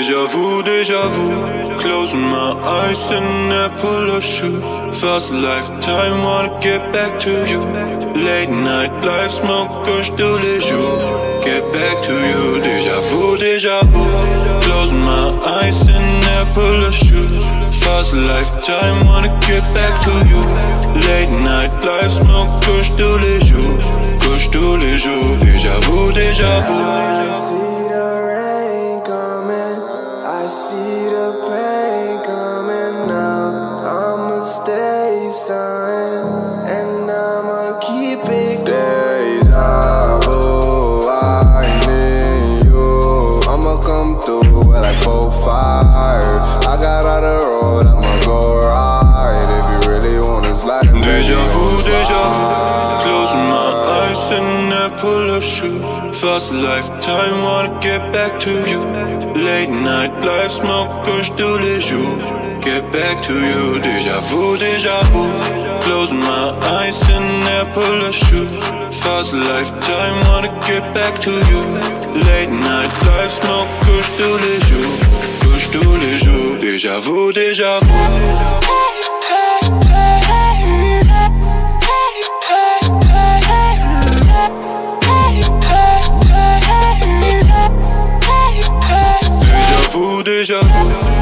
Deja vu, deja vu. Closing my eyes and I pull a shoe. Fast lifetime, wanna get back to you. Late night life, smoke, gosh, tous les jours. Get back to you, deja vu, deja vu. Close my eyes and I pull a shoe. Fast lifetime, wanna get back to you. Late night life, smoke, gosh, tous les jours. Tous les jours. Deja vu, deja vu. Fast lifetime, wanna get back to you. Late night life, smoke, gosh, tous les jours. Get back to you, deja vu, deja vu. Close my eyes and pull a shoe. Fast lifetime, wanna get back to you. Late night life, smoke, gosh, tous les jours. Gosh, tous les jours. Deja vu, deja vu. Deja vu,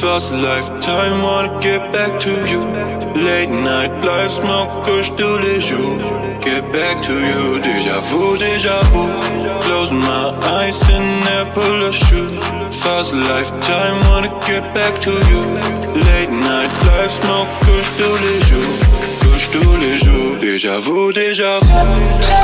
Fast lifetime, wanna get back to you. Late night life, smoke, gosh, tous les jours. Get back to you. Deja vu, deja vu. Close my eyes and pull a shoe. Fast lifetime, wanna get back to you. Late night life, smoke. Gosh, tous les jours. Deja vu, deja vu. Deja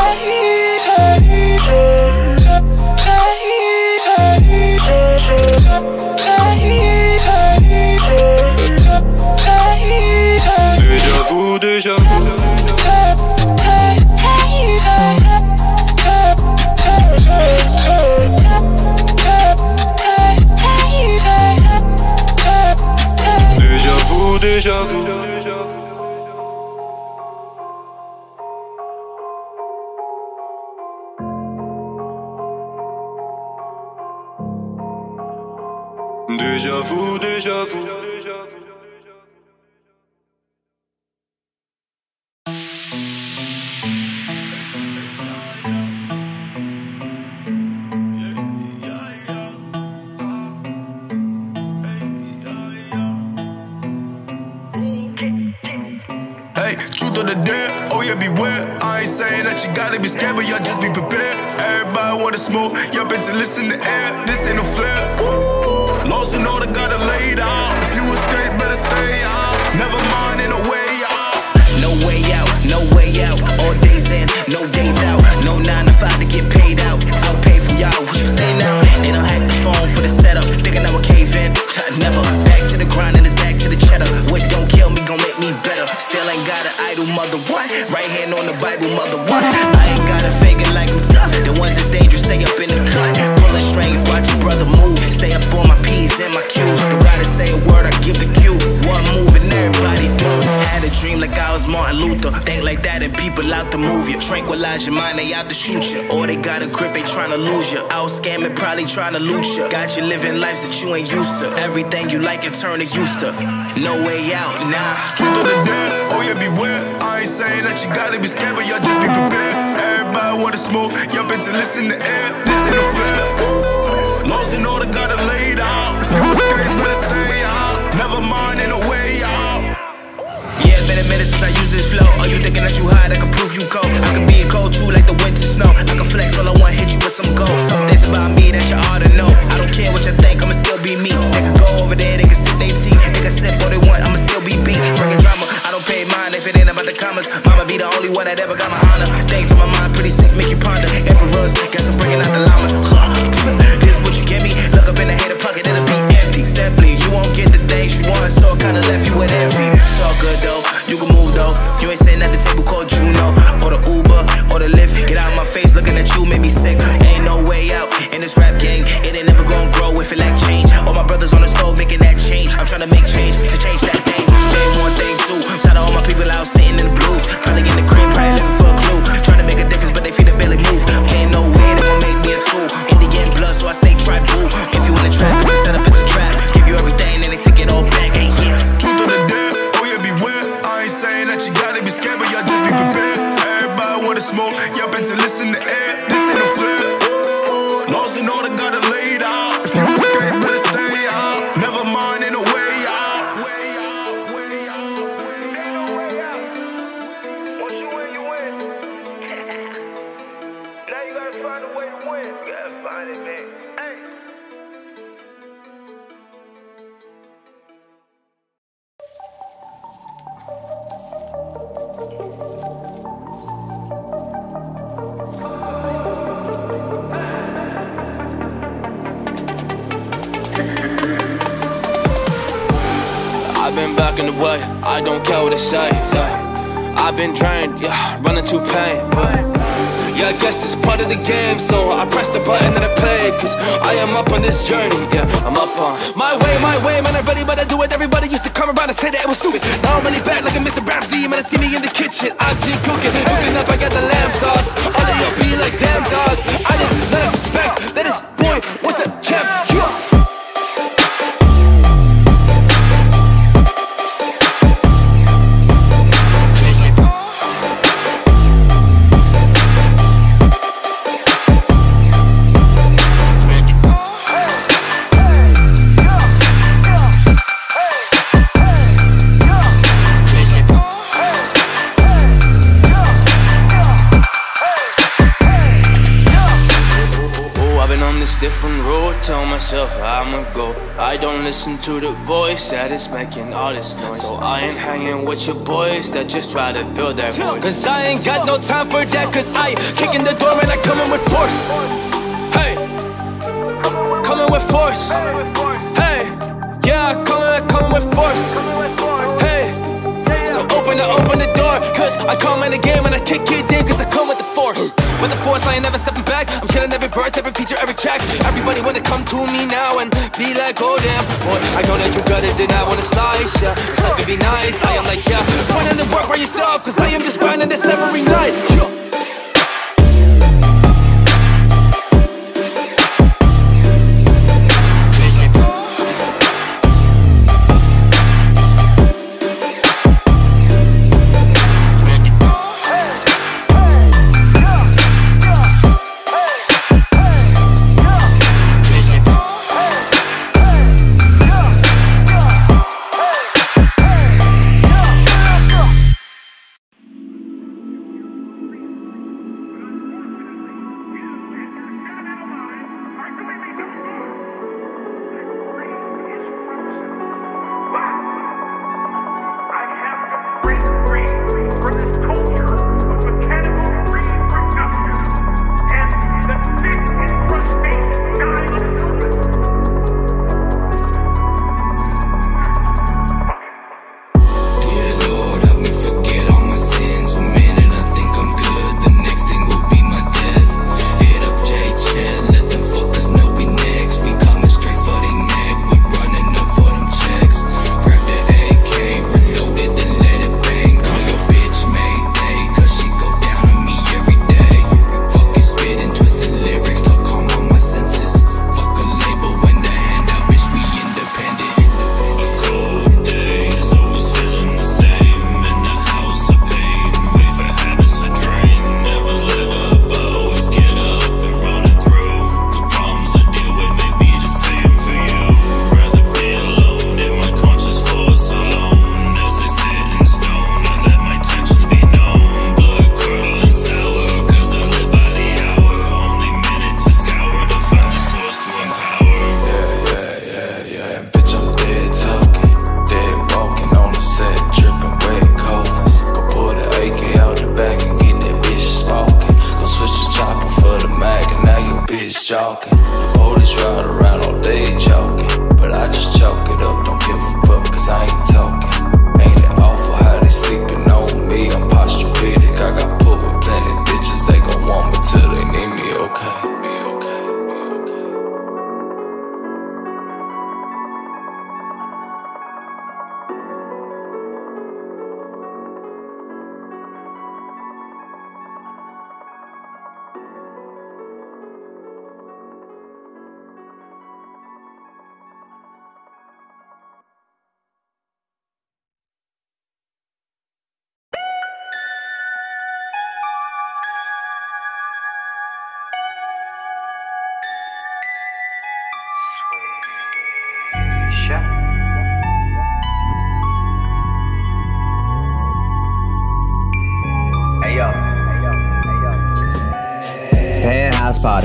vu, deja vu. Deja vu, deja vu. Deja vu, be scared, but y'all just be prepared. Everybody wanna smoke, y'all bitch listen to air. This ain't no flare. Woo! Lost and gotta lay down. If you escape, better stay out. Never mind, in a way out. No way out, no way out. All days in, no days out. No nine to five to get paid out. I'll pay from y'all. What you say now? They don't hack the phone for the setup. Thinking I'm a cave in. Never. Back to the grind and it's back to the cheddar. What don't kill me gon' make me better. Still ain't got an idol, mother. What? Right hand on the Bible, mother. What? Was Think like that and people out to move you. Tranquilize your mind, they out to shoot you. Or they got a grip, they tryna lose you. Out scamming, probably tryna loot you. Got you living lives that you ain't used to. Everything you like, you turn to used to. No way out, nah. Of the dead, oh yeah, beware. I ain't saying that you gotta be scared, but y'all just be prepared. Everybody wanna smoke, y'all to listen to air. This ain't no flare. Lost in order, gotta Been a minute since I used this flow. Are you thinking that you hot? I can prove you cold. I can be a cold true like the winter snow. I can flex all I want, hit you with some gold. Some things about me that you ought to know. I don't care what you think, I'ma still be me. They can go over there, they can sip they tea. They can sip what they want, I'ma still be beat. Bringing drama, I don't pay mine if it ain't about the commas. Mama be the only one that ever got my honor. Things on my mind pretty sick, make you ponder. Emperors, guess I'm bringing out the llamas. This what you give me. Look up in the hater pocket, it'll be empty. Simply, you won't get the things you want, so I kinda left you with envy. It's all good though, you can move though. You ain't sitting at the table called Juno, or the Uber, or the Lyft. Get out of my face, looking at you made me sick. Ain't no way out in this rap game. It ain't never gonna grow if it lack change. All my brothers on the stove making that change. I'm trying to make change to change that thing. Thing one, thing two. Shout out all my people out sitting in the blues. Probably in saying that you gotta be scared, but y'all just be prepared. Everybody wanna smoke, y'all to listen to air. Of the game. So I press the button and I play. Cause I am up on this journey, yeah, I'm up on my way, my way, man. I'm ready, but I do it. Everybody used to come around and say that it was stupid. Now I'm really back like a Mr. Ramsay. Man, I see me in the kitchen. I keep cooking, cooking up. I got the lamb sauce. All of y'all be like, damn, dog. I didn't let expect that listen to the voice that is making all this noise. So I ain't hanging with your boys that just try to fill their void. Cause I ain't got no time for that, cause I kicking the door and I coming with force. Hey, coming with force. Hey, yeah, coming, coming with force. Open the open the door, cause I come in the game and I kick it in, cause I come with the force. With the force, I ain't never stepping back. I'm killing every verse, every feature, every track. Everybody wanna come to me now and be like, oh damn, boy, I know that you got it, then I wanna slice, yeah. It's like to be nice, I am like, yeah. Put in the work for yourself, cause I am just grinding this every night. Yeah.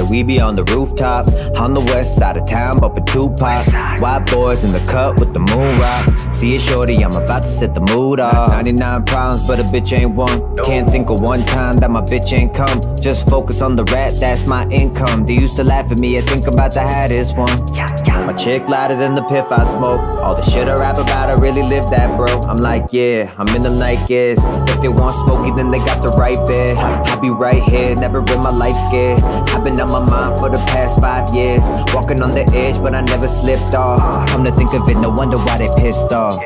We be on the rooftop. On the west side of town, bumping Tupac. White boys in the cut with the moon rock. See a shorty, I'm about to set the mood off. 99 problems, but a bitch ain't one. Can't think of one time that my bitch ain't come. Just focus on the rap, that's my income. They used to laugh at me, I think I'm about to have this one. My chick louder than the piff I smoke. All the shit I rap about, I really live that, bro. I'm like, yeah, I'm in them Nikes. If they want smoky, then they got the right bed. I, I be right here, never in my life scared. I've been on my mind for the past five years. Walking on the edge, but I never slipped off. Come to think of it, no wonder why they pissed off.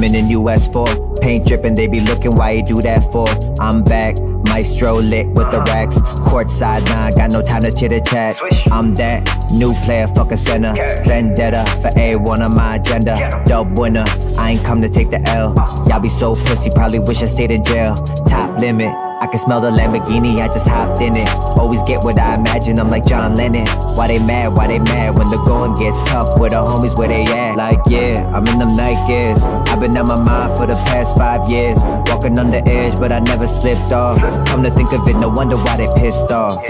I'm in the new S4. Paint dripping, they be looking why you do that for. I'm back, maestro lit with the uh-huh. racks. Courtside, I got no time to chitter chat. I'm that new player, fuck a center. Vendetta for A1 on my agenda. Dub winner, I ain't come to take the L. Uh-huh. Y'all be so pussy, probably wish I stayed in jail. Top limit. I can smell the Lamborghini, I just hopped in it. Always get what I imagine, I'm like John Lennon. Why they mad, why they mad when the going gets tough? Where the homies, where they at? Like, yeah, I'm in them Nikes. I've been on my mind for the past five years. Walking on the edge, but I never slipped off. Come to think of it, no wonder why they pissed off.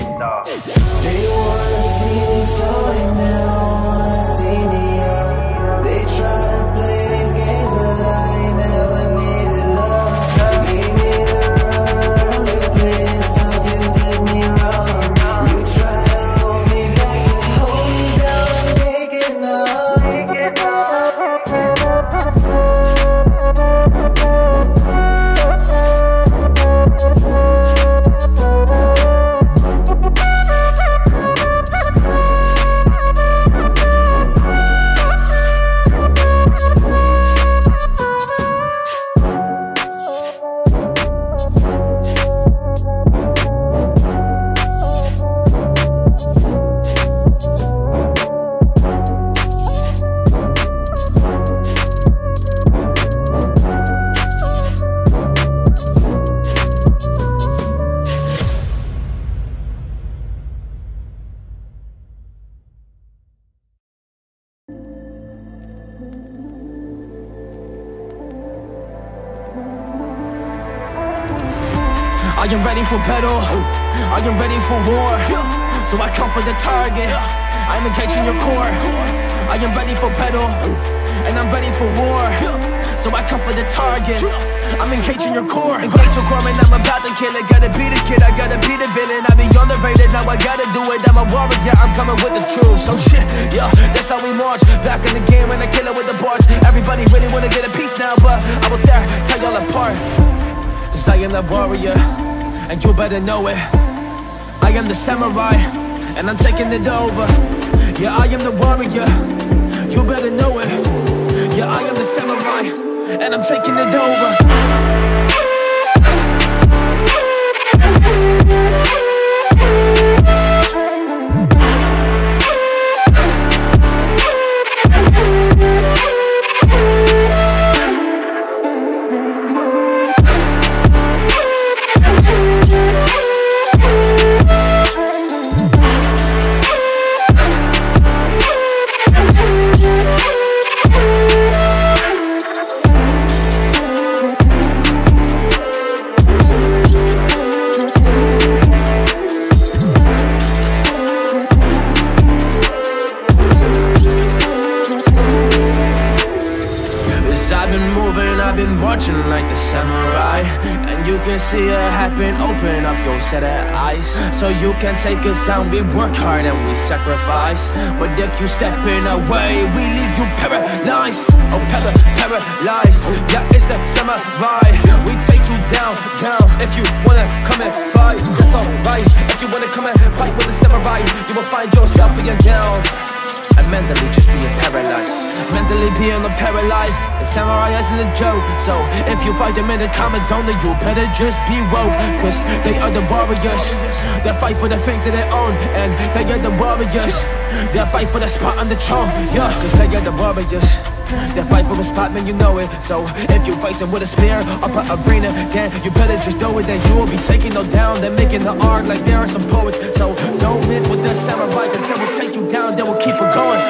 I am ready for battle. I am ready for war. So I come for the target. I'm engaging your core. I am ready for battle. And I'm ready for war. So I come for the target. I'm engaging your core. Engage your core, and I'm about to kill it. Gotta be the kid, I gotta be the villain. I be on the rated, now I gotta do it. I'm a warrior, I'm coming with the truth. Oh, so shit, yeah, that's how we march. Back in the game when I kill it with the bars. Everybody really wanna get a piece now, but I will tear, tear y'all apart. Cause I am the warrior, and you better know it. I am the samurai, and I'm taking it over. Yeah, I am the warrior, you better know it. Yeah, I am the samurai, and I'm taking it over. You stepping away, we leave you paralyzed Oh, para paralyzed, yeah, it's the samurai. We take you down, down. If you wanna come and fight, that's alright. If you wanna come and fight with the samurai You will find yourself being down and mentally just being paralyzed. Mentally being paralyzed. The samurai isn't a joke. So if you fight them in the comment zone Then you better just be woke. Cause they are the warriors. They fight for the things that they own And they are the warriors. They fight for the spot on the throne Yeah, cause they are the warriors they fight for a spot, man, you know it So if you face them with a spear up an arena Then you better just know it That you will be taking them down They're making the art like there are some poets So don't miss with the samurai Cause they will take you down, they will keep it going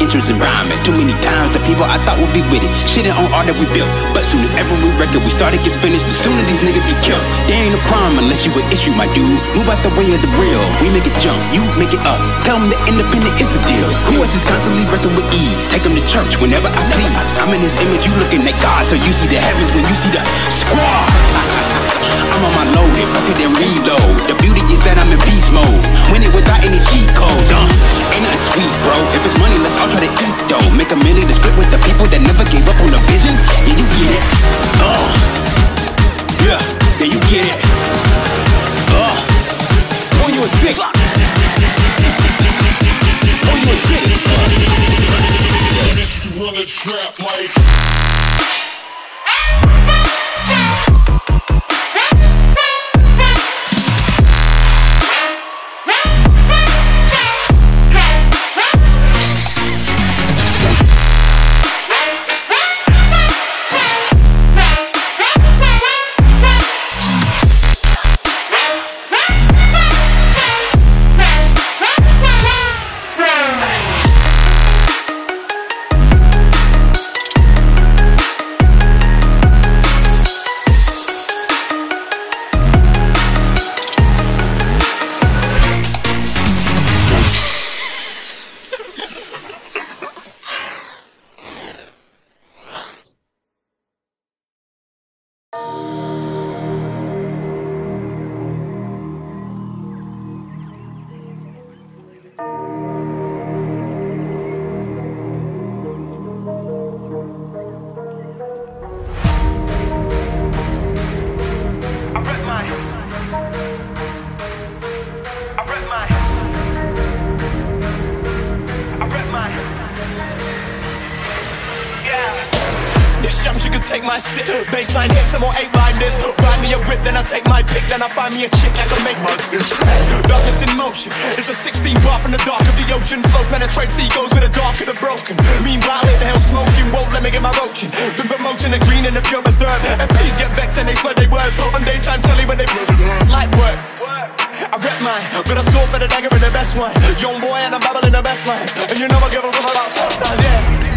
interest in rhyming? Too many times the people I thought would be with it, shitting on all that we built. But soon as every record we started gets finished, the sooner these niggas get killed. There ain't a problem unless you an issue, my dude. Move out the way of the real. We make it jump, you make it up. Tell them the independent is the deal. Who else is constantly working with ease? Take them to church whenever I please. I'm in his image, you looking at God, so you see the heavens when you see the squad. I'm on my loaded, bucket and reload. The beauty is that I'm in beast mode. Win it without any cheat codes. Uh, ain't nothing sweet, bro. If it's money, let's all try to eat though. Make a million to split with the people that never gave up on the vision. Yeah, you get it. Uh, yeah, yeah, you get it. Uh, boy, you a sick. Boy, you a sick. You run a trap like. My sit. Baseline hit, some more eight line this. Buy me a whip, then I take my pick, then I find me a chick that can make my bitch. Darkness in motion. It's a 16 bar from the dark of the ocean. Flow penetrates egos with the dark of the broken. Meanwhile, in the hell smoking, won't let me get my roaching. Been promoting the green and the purest herb. And peas get vexed and they swear they words. On daytime telly when they light work. I rep mine, got a sword for the dagger and the best one. Young boy and I'm babbling the best line. And you know I give a fuck about sometimes, yeah.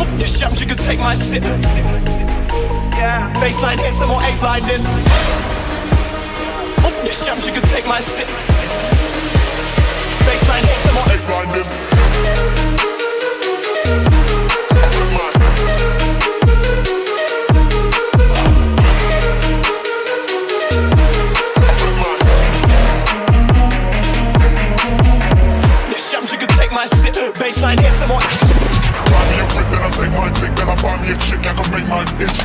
Oh, yeah, shams, you can take my sit. Baseline hit, some more eight line this. Oh, yeah, shams, you can take my sit. Baseline hit, some more eight line this. Yeah. Baseline hit, some more. Take my pick, then I find me a chick that can make my itch.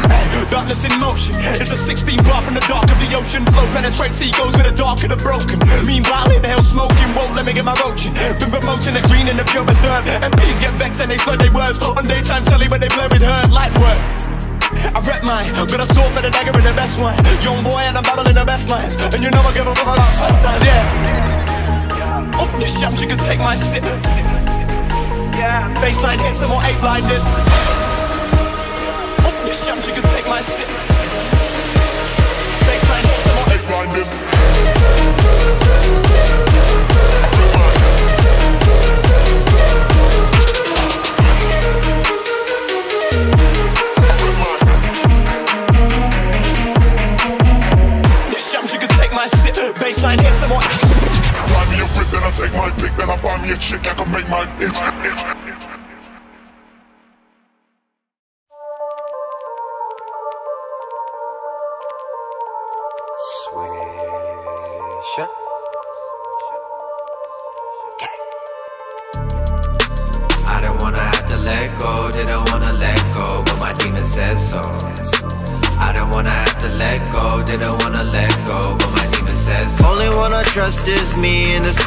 Darkness in motion. It's a 16 bar from the dark of the ocean. Flow penetrates egos with the dark of the broken. Meanwhile, in the hell smoking, won't let me get my roaching. Been promoting the green and the purest herb. And peas get vexed and they slur their words. On daytime telly when they blur with her. Light work. I rep mine, got a sword for the dagger and the best one. Young boy and I'm babbling the best lines. And you know I give a fuck about sometimes, yeah. Oh, yeah, shams, you can take my sit. Baseline hit, some more eight line this. My. Baseline hit, some more eight line this. Yeah, shams, you can take my sit. Baseline hit, some more. Buy me a whip, then I take my pick, then I find me a chick that can make my itch.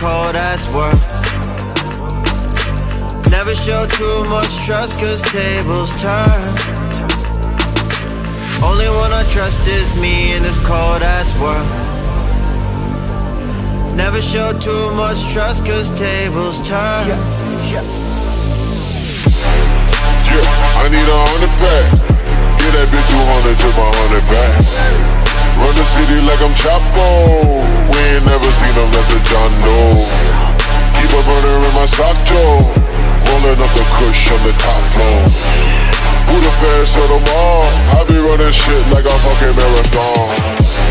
Cold ass world. Never show too much trust cause tables turn. Only one I trust is me in this cold ass world. Never show too much trust cause tables turn. Yeah, yeah. yeah I need a hundred pack. Get that bitch 200 to my hundred back. Run the city like I'm Chapo. We ain't never seen him, that's a John Doe. Keep a burner in my sock jaw. Rolling up the kush on the top floor. Who the fast of them all? I be running shit like a fucking marathon.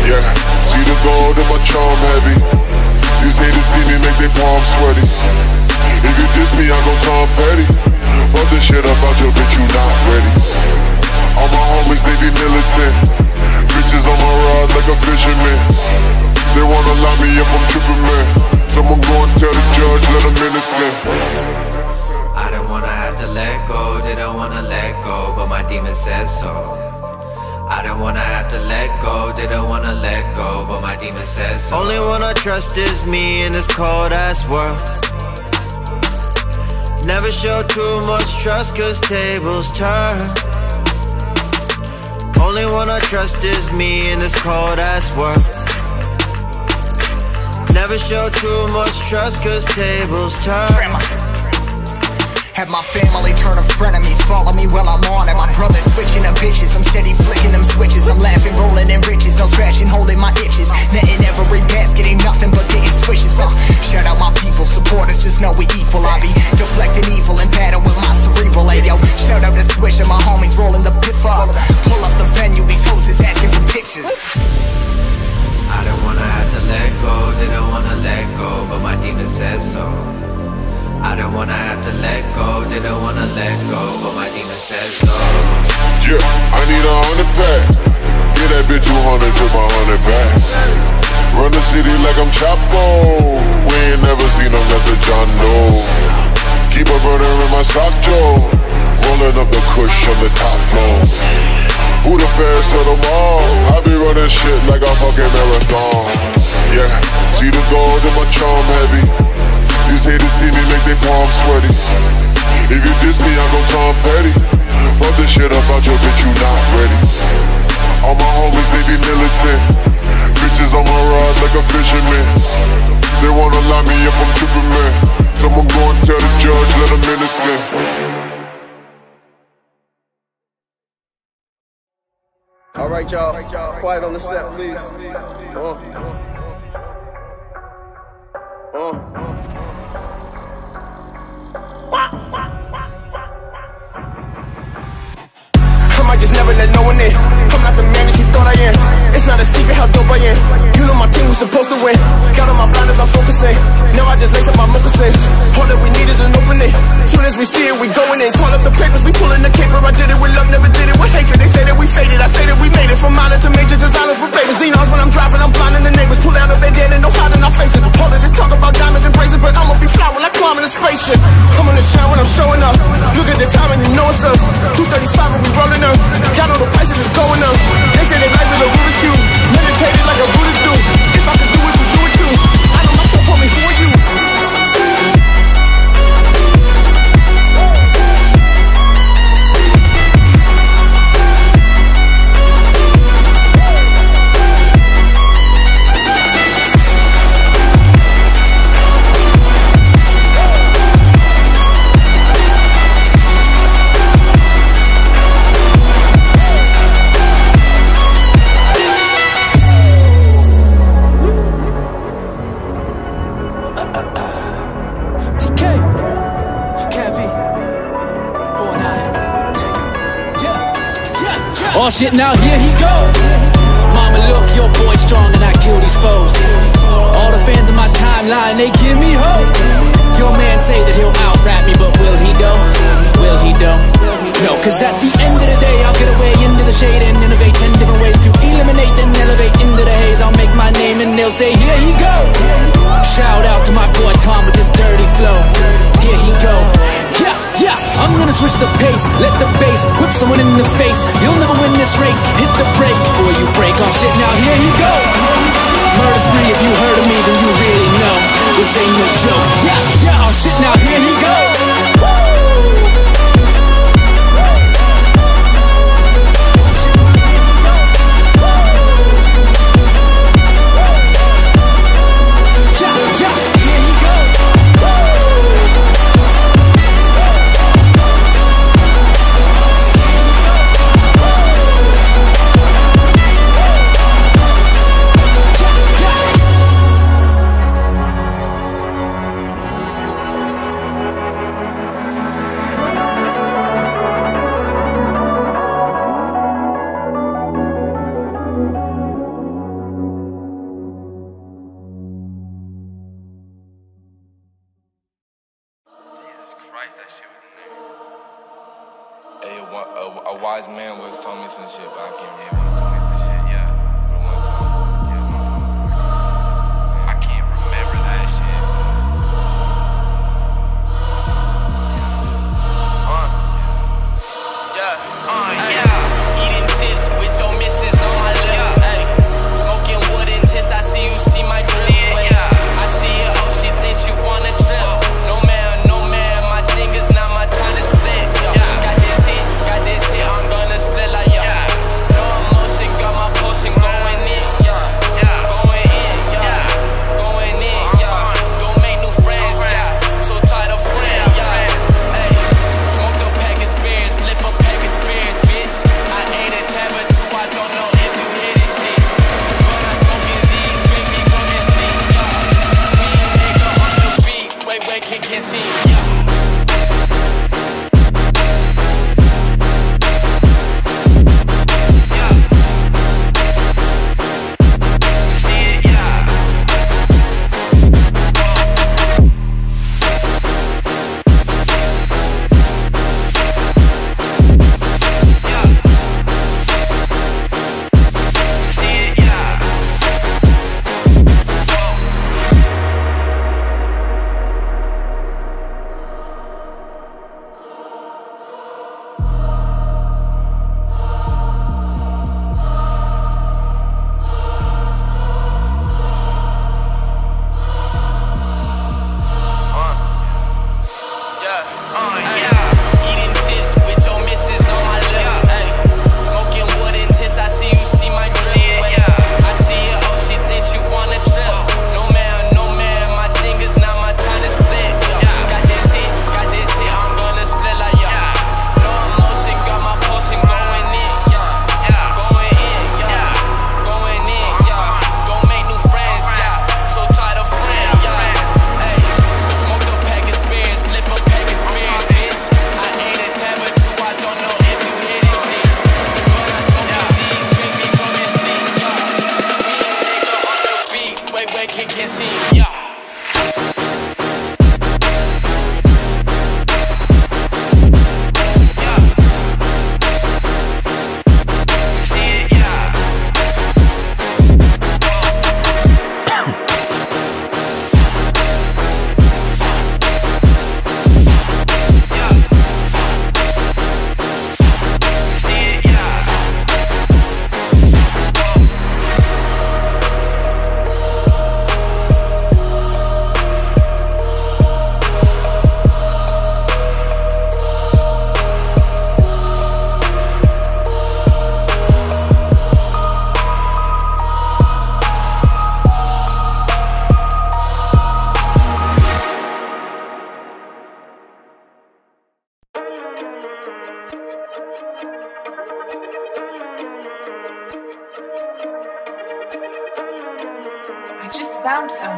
Yeah, see the gold in my charm heavy. These haters see me make their palms sweaty. If you diss me, I go Tom Petty. Fuck the shit about your bitch, you not ready. All my homies, they be militant. Bitches on my rod like a fisherman. They wanna lock me up, I'm tripping, man. Someone go and tell the judge that I'm innocent. I don't wanna have to let go, didn't wanna let go, but my demon says so. I don't wanna have to let go, didn't wanna let go, but my demon says so. Only one I trust is me in this cold ass world. Never show too much trust cause tables turn Only one I trust is me in this cold ass world Never show too much trust cause tables turn have my family turn to frenemies, follow me while I'm on it. My brother's switching up bitches, I'm steady flicking them switches. I'm laughing, rolling in riches, no scratching, holding my itches. Netting every basket, ain't nothing but getting swishes. Uh, shout out my people, supporters, just know we equal. I be deflecting evil and battle with my cerebral. Hey yo, shout out to Swisher, my homies rolling the piff up. Pull up the venue, these hoes is asking for pictures. I don't wanna have to let go, didn't wanna let go, but my demon says so. I don't wanna have to let go, didn't wanna let go, but my demon says so. Yeah, I need a hundred pack. Get that bitch 200 to my hundred back. Run the city like I'm Chapo. We ain't never seen him, that's a John Doe. Keep a burner in my sock Joe. Rolling up the kush on the top floor. Who the fairest of them all? I be running shit like a fucking marathon. Yeah, see the gold in my charm heavy. These haters see me make their palms sweaty. If you diss me, I go Tom Petty. Fuck the shit about your bitch, you not ready. All my homies, they be militant. Bitches on my rod like a fisherman. They wanna lock me up, I'm tripping, man. Someone go and tell the judge, let them innocent. All right, y'all. Quiet on the set, please. Uh. Uh. I might just never let no one in. I'm not the man that you thought I am. It's not a secret how dope I am. You know my team was supposed to win. Got on my blinders, I'm focusing. Now I just lace up my moccasins. All that we need is an opening. Soon as we see it, we going in. Call up the papers, we pulling the caper. I did it with love, never did it with hatred. They say that we faded, I say that we made it. From minor to major designers with papers. Xenons when I'm driving, I'm blinding the neighbors. Pull down the bandana, no hiding our faces. All of this talk about diamonds and braces, but I'ma be fly when I climb in a spaceship. I'm gonna shine when I'm showing up. Look at the time and you know it's us. 235 and we rolling up. Got all the prices is going up. They say that life is a Rubik's Cube. Meditated like a Buddhist do shit, now here he go. Mama, look, your boy strong and I kill these foes. All the fans on my timeline, they give me hope. Your man say that he'll out rap me, but will he though? Will he though? No, cause at the end of the day, I'll get away into the shade and innovate 10 different ways to eliminate, then elevate into the haze. I'll make my name and they'll say, here he go. Shout out to my boy Tom with his dirty flow. Here he go. Yeah, I'm gonna switch the pace. Let the bass whip someone in the face. You'll never win this race. Hit the brakes before you break off shit. Now here he go. Murder spree, if you heard of me, then you really know. This ain't no joke. Yeah, yeah, oh shit, now here he go. A, a, a wise man once told me some shit, but I can't remember.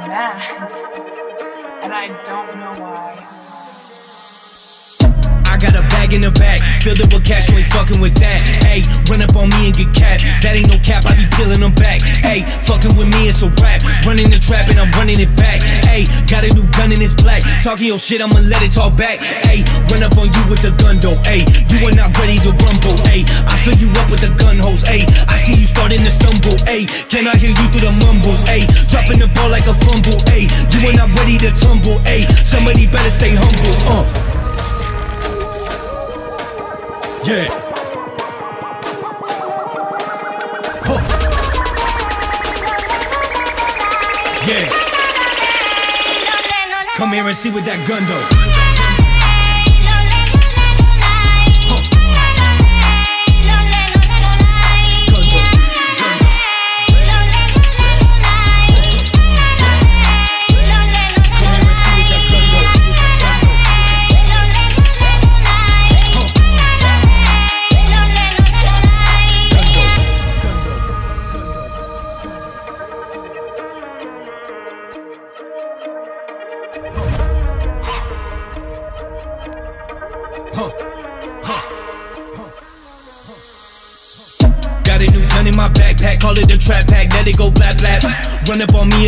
Mad. And I don't know why. I got a bag in the back, filled it with cash, you ain't fucking with that. Hey, run up on me and get capped. That ain't no cap, I be peeling them back. Hey, fucking with me, it's a rap. Running the trap and I'm running it back. Hey, got a new gun and it's black. Talking your shit, I'ma let it talk back. Hey, run up on you with the gun though. Hey, you are not ready to rumble. Hey, I fill you up with the gun hose. Hey, I see you starting to stumble. Hey, can I hear you through the mumbles? Hey, dropping the ball like a fumble. Hey, you are not ready to tumble. Hey, somebody better stay humble. Uh. Yeah. Yeah. Come here and see what that gun do.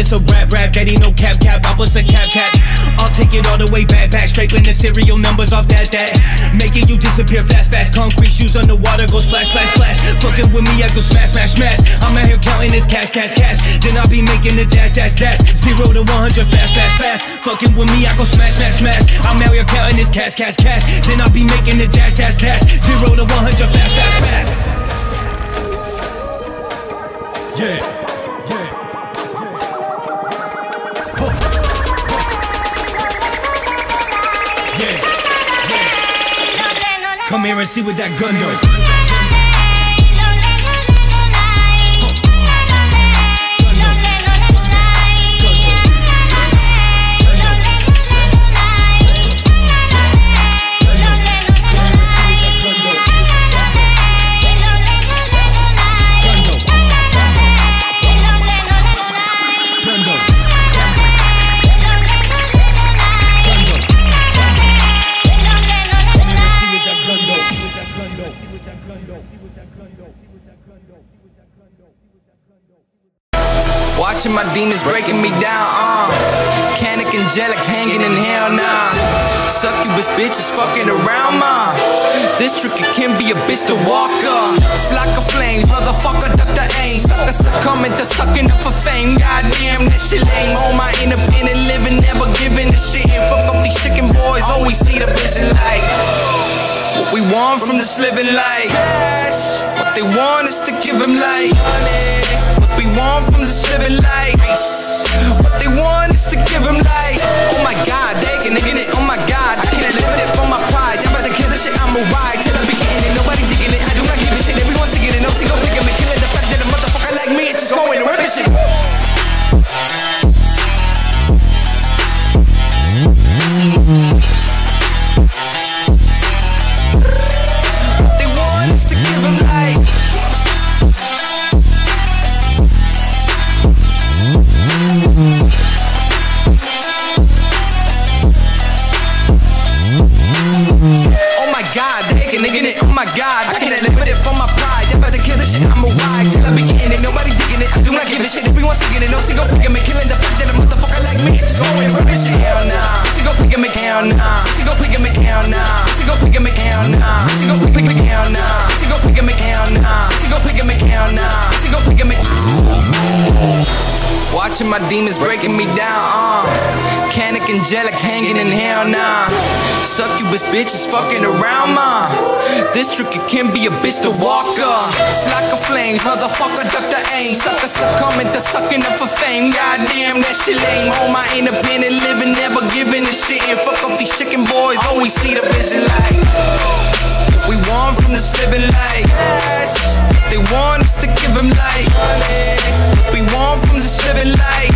It's a rap rap, that ain't no cap cap, I was a cap cap. I'll take it all the way back back, scraping the serial numbers off that that. Making you disappear fast fast, concrete shoes underwater, go splash splash splash. Fucking with me, I go smash smash smash. I'm out here counting this cash cash cash, then I'll be making the dash dash dash. Zero to 100 fast fast fast. Fucking with me, I go smash smash smash. I'm out here counting this cash cash cash, then I'll be making the dash dash dash. Zero to 100 fast fast fast. Yeah. Come here and see what that gun does. Bitches fucking around, ma. This trick it can be a bitch to walk up. Flock of flames, motherfucker, duck the aim. Sucker succumbing to sucking up for fame. Goddamn, that shit lame. On my independent living, never giving a shit. And fuck up these chicken boys, always see the vision like. What we want from this living life. What they want is to give them life. What we want from this living life. What they want is to give them life. Oh my god, they can get it. Oh my god, to kill this shit, I'm a ride till I my demons breaking me down, uh. Canic angelic hanging in hell now. nah. Succubus bitches fucking around, ma. This trick it can be a bitch to walk up. Flock of flames, motherfucker duck the aim. Sucker succumbing to sucking up for fame. Goddamn, that shit lame. On my independent living, never giving a shit. And fuck up these chicken boys, always see the vision like. We want from this living life. They want us to give them life. We want from this living life.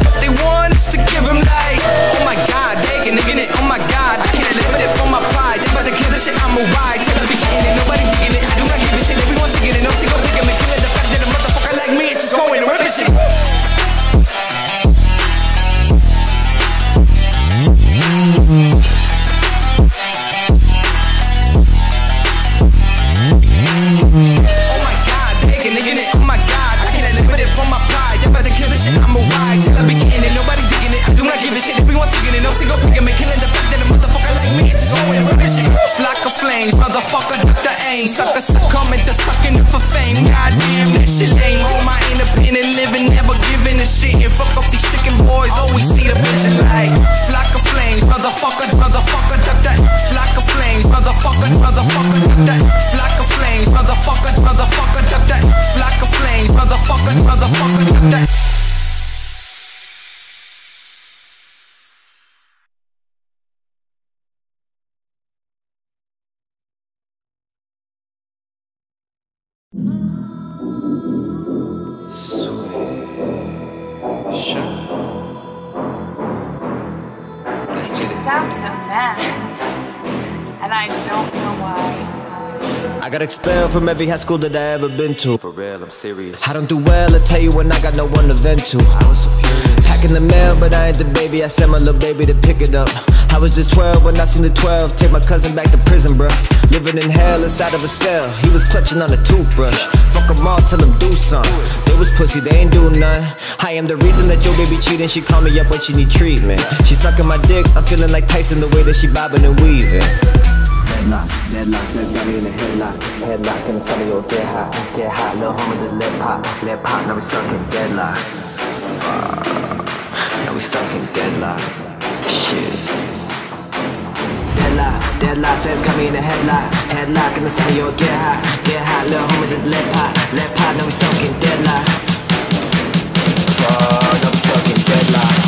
What they want is to give them life. Oh my god, they can nigga it. Oh my god, I can't live it for my pride. They about to kill I'ma ride till I be getting it. Nobody digging it. I do not give a shit. Everyone singing it. No single picking me. Killing the fact that a motherfucker like me is just going to rip shit. Oh coming sucking it for fame. Goddamn, that shit lame. All my independent living, never giving a shit. And fuck up these chicken boys, always need a vision like flock of flames, motherfucker, motherfucker, duck that. Flock of flames, motherfucker, motherfucker, duck that. Flock of flames, motherfucker, motherfucker, duck that. Flock of flames, motherfucker, motherfucker, duck that. Got expelled from every high school that I ever been to. For real, I'm serious. I don't do well, I tell you when I got no one to vent to. I was so furious. Packing the mail, but I ain't the baby. I sent my little baby to pick it up. I was just 12 when I seen the 12. Take my cousin back to prison, bruh. Living in hell inside of a cell. He was clutching on a toothbrush. Fuck Fuck 'em all, tell 'em do something. They was pussy, they ain't do nothing. I am the reason that your baby cheating. She call me up when she need treatment. She sucking my dick, I'm feeling like Tyson the way that she bobbing and weaving. Headlock, deadlock, that's got me in a headlock. Headlock in the summer, you'll get hot, get hot. Little homie, the lip pop, lip pop. Now we stuck in deadlock. Uh, now we stuck in deadlock. Shit. Deadlock, deadlock, feds got me in a headlock. Headlock in the summer, you'll get hot, get hot. Little homie, the lip pop, lip pop. Now we stuck in deadlock. Fuck, now we stuck in deadlock.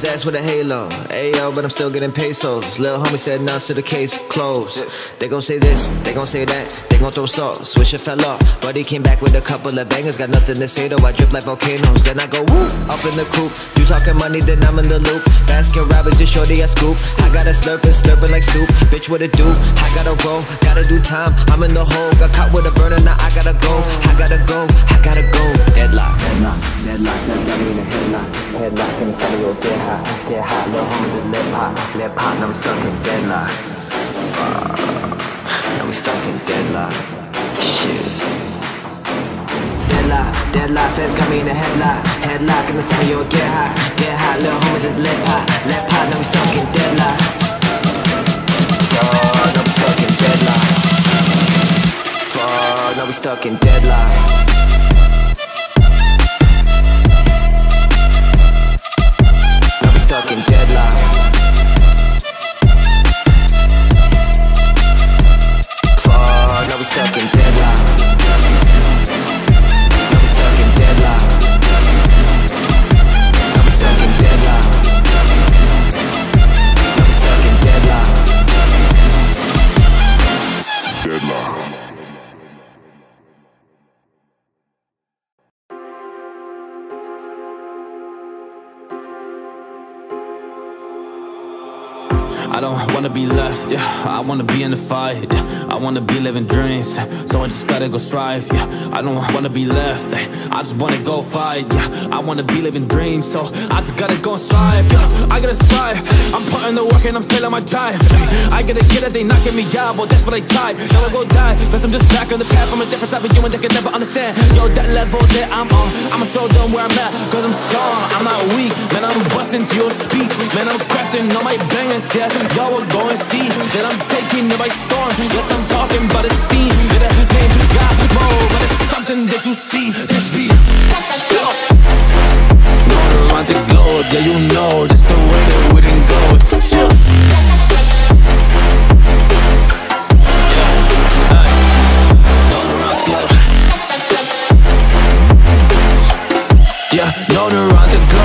His ass with a halo. Ayo, but I'm still getting pesos. Little homie said no to the case closed. They gon' say this, they gon' say that, gon' throw salt. Swisha fell off, but he came back with a couple of bangers. Got nothing to say though, I drip like volcanoes. Then I go woo, up in the coop. You talking money, then I'm in the loop. Baskin Robbins, just shorty I scoop. I got a slurping, slurping like soup. Bitch, what it do? I gotta roll, gotta do time. I'm in the hole, got caught with a burner, now I gotta go. I gotta go, I gotta go. Deadlock, deadlock, deadlock, got in a headlock. Headlock in the summer, you'll get hot, get hot. Little homie, the lip pop, lip pop. Now we stuck in deadlock. Uh, we stuck in deadlock. Shit. Deadlock, deadlock, feds got me in a headlock. Headlock in the summer, you'll get hot, get hot. Little homie, the lip pop, lip pop. Now we stuck in deadlock. Fuck, now we stuck in deadlock. Fuck, now we stuck in deadlock. Wanna be in the fight. I wanna be living dreams, so I just gotta go strive, yeah. I don't wanna be left. I just wanna go fight, yeah. I wanna be living dreams, so I just gotta go strive, yeah. I gotta strive, I'm putting the work and I'm feeling my drive. I gotta get it, they knocking me out, well that's what I tried. Now I go die, cause I'm just back on the path. I'm a different type of human that can never understand. Yo, that level that I'm on, I'ma show them where I'm at, cause I'm strong, I'm not weak. Man, I'm busting to your speech, man, I'm crafting all my bangers, yeah. Y'all will go and see that I'm taking it by storm Yes, I'm talking about a scene That I named God more, But it's something that you see This beat No the load, yeah you know That's the way that we didn't go Yeah, no neuron the go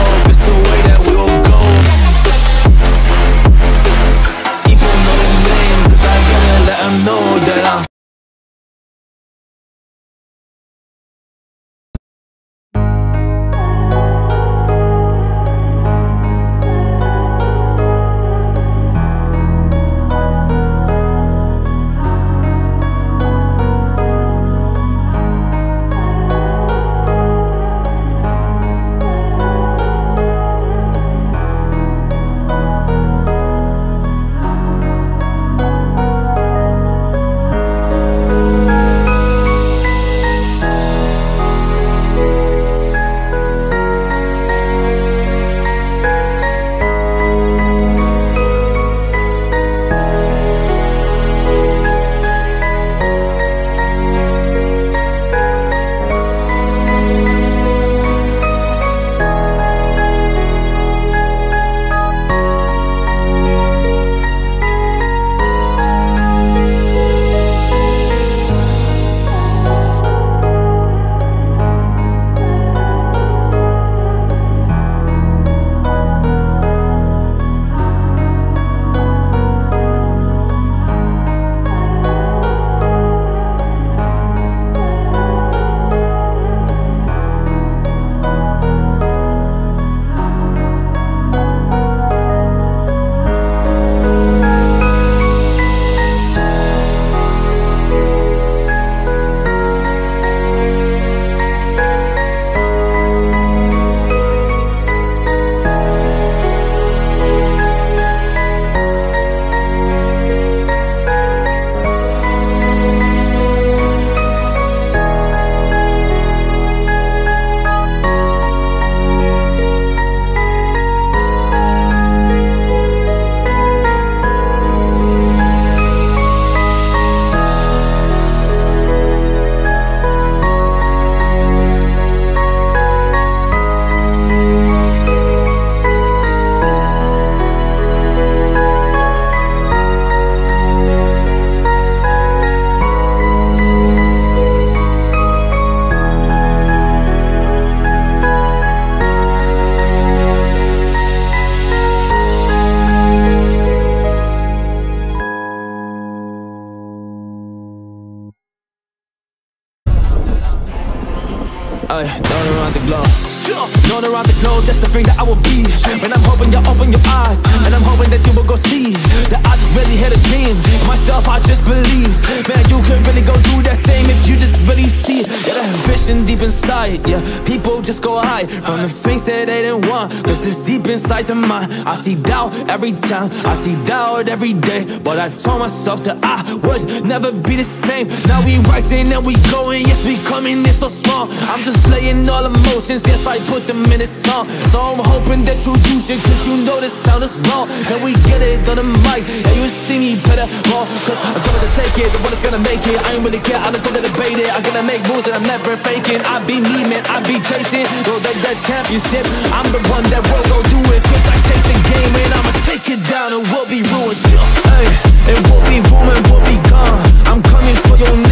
every time, I see doubt every day. But I told myself that I would never be the same. Now we rising and we going, yes, we coming in so strong. I'm just laying all emotions, yes, I put them in a song. So I'm hoping that you use it, cause you know this sound is wrong. And we get it on the mic, and you see me better more. Cause I'm to take it, the one that's gonna make it. I ain't really care, I'm not gonna debate it. I'm gonna make moves and I'm never faking. I be me, man, I be chasing. Yo, that, that championship, I'm the one that will go do it. Cause I take the game and I'ma take it down and we'll be ruined. Hey, it will be ruined, we'll be gone. I'm coming for your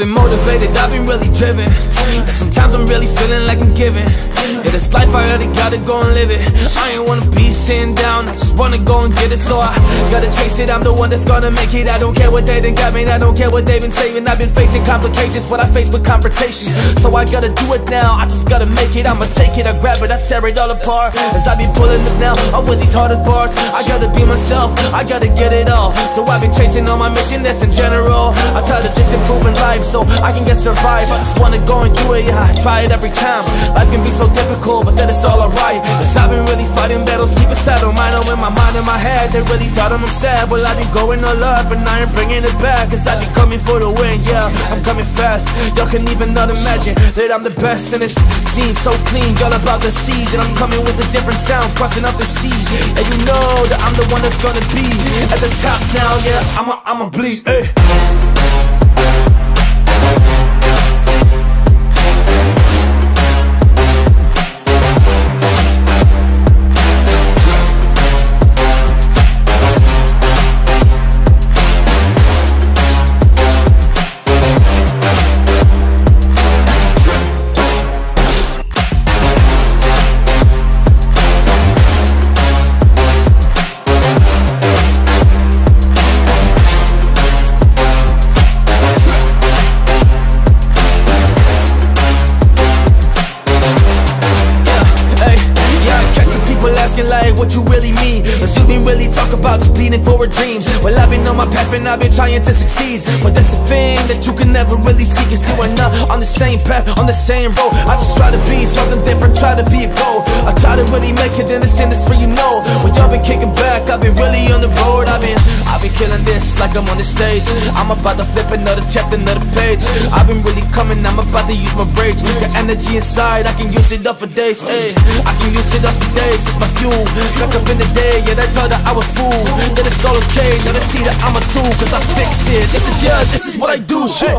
been motivated, I've been really driven. And sometimes I'm really feeling like I'm giving. Yeah, this life I really gotta go and live it. I ain't wanna be sitting down, I just wanna go and get it. So I gotta chase it, I'm the one that's gonna make it. I don't care what they done got me, I don't care what they've been saving. I've been facing complications, but I face with confrontation. So I gotta do it now, I just gotta make it. I'ma take it, I grab it, I tear it all apart. As I be pulling it now, up with these hardest bars. I gotta be myself, I gotta get it all. So I've been chasing on my mission, that's in general. I try to just improve in life so I can get survive. I just wanna go and do it, yeah, I try it every time. Life can be so difficult, but then it's all alright. Cause I've been really fighting battles deep inside of mine. In my mind and my head, they really thought I'm sad. Well, I be going all up and I ain't bringing it back. Cause I be coming for the win, yeah, I'm coming fast. Y'all can even not imagine that I'm the best in this scene. So clean, y'all about the seas. And I'm coming with a different sound, crossing up the seas. And you know that I'm the one that's gonna be at the top now, yeah, I'ma, I'ma bleed. Path and I've been trying to succeed. But that's the thing that you can never really see. Cause you are not on the same path, on the same road. I just try to be something different, try to be a goal. I try to really make it in this industry, you know. When y'all been kicking back, I've been really on the road. I've been, killing this like I'm on the stage. I'm about to flip another chapter, another page. I've been really coming, I'm about to use my rage. The energy inside, I can use it up for days. Hey, I can use it up for days. It's my fuel. Back up in the day, yeah, they thought that I was fool. That it's all okay, now they see that I'm a tool. Cause I fix it. This is yeah, this is what I do. Shit.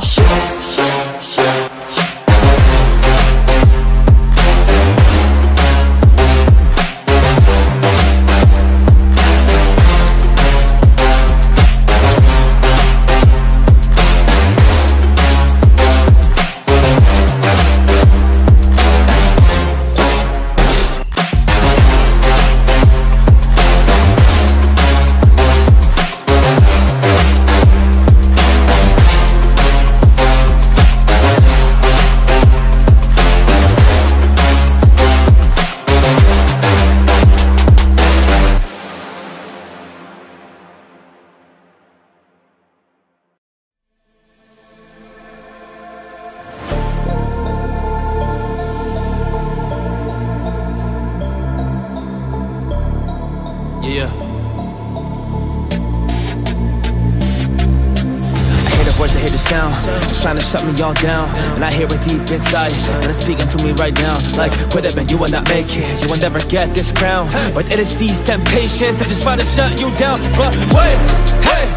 All down. And I hear it deep inside. And it's speaking to me right now. Like, quit it man, you will not make it. You will never get this crown. But it is these temptations That just try to shut you down. But wait, hey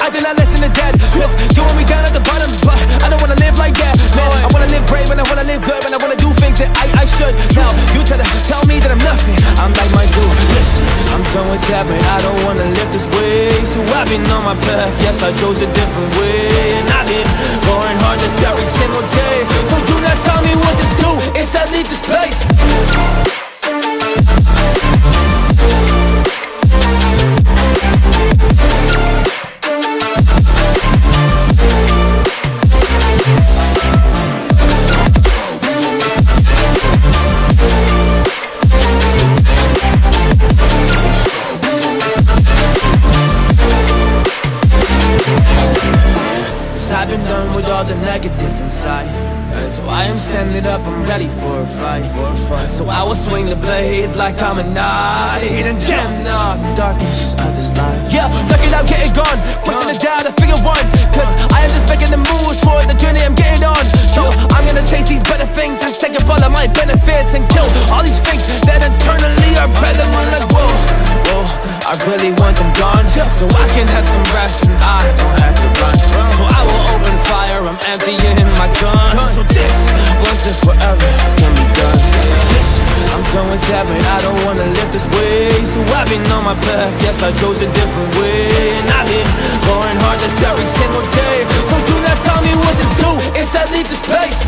I did not listen to that. Cause you want me down at the bottom. But I don't wanna live like that Man, I wanna live brave and I wanna live good And I wanna do things that I, I should. Now, you try to tell me that I'm nothing. I'm like my dude, listen I'm done with that, man. I don't wanna live this way. So I've been on my path. Yes, I chose a different way. And I've been just every single day. So do not tell me what to do. Instead, leave this place fight So I will swing the blade like I'm a knight And damn knock the darkness of this life Yeah, it out, get it gone. Pushing it down to figure one Cause I am just making the moves for the journey I'm getting on. So I'm gonna chase these better things take up all of my benefits And kill all these things that eternally are better than like whoa, whoa I really want them gone So I can have some rest and I don't have to run. So I open fire, I'm emptying my gun. So this once and forever, can be done. I'm done with that, man, I don't wanna live this way. So I've been on my path, yes, I chose a different way. And I've been going hard this every single day. So do not tell me what to do, instead leave this place.